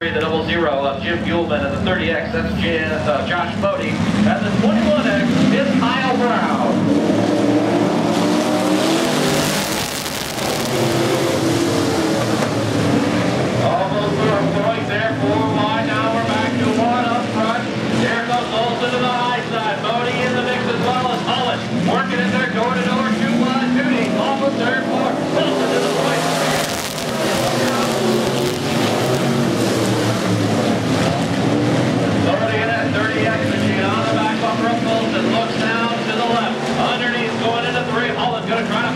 The double zero of Jim Buellman and the 30X, that's Jan, uh, Josh Bodie. And the 21X Gotta try to